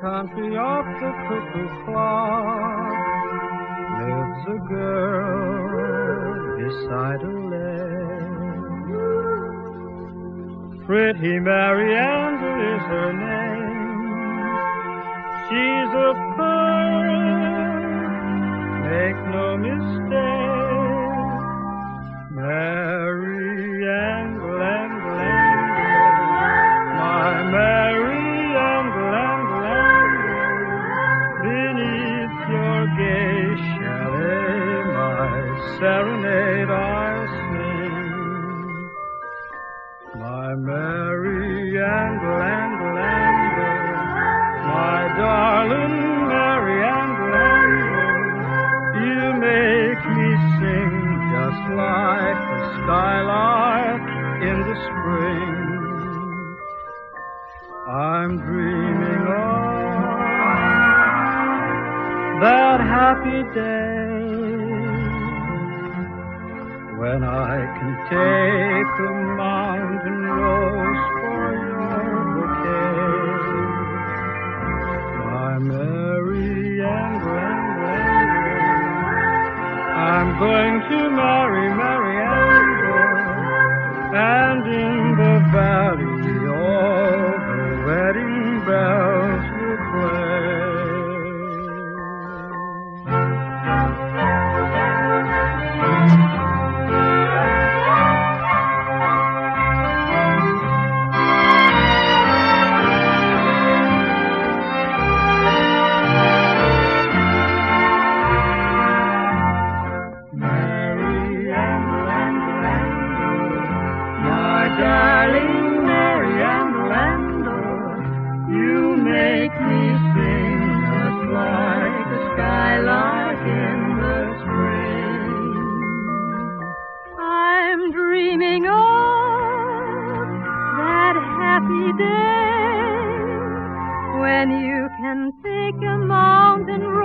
country off the cuckoo clock lives a girl beside a lake. Pretty Mary is her name. She's a pearl, serenade I'll sing. My Mary Ann Glen my darling Mary Ann Glen you make me sing just like the skylark in the spring. I'm dreaming of that happy day when I can take a mountain rose for your bouquet. My Mary Ann Glen, Glen, Glen. I'm going to marry make me sing just like the skylark in the spring. I'm dreaming of that happy day when you can take a mountain road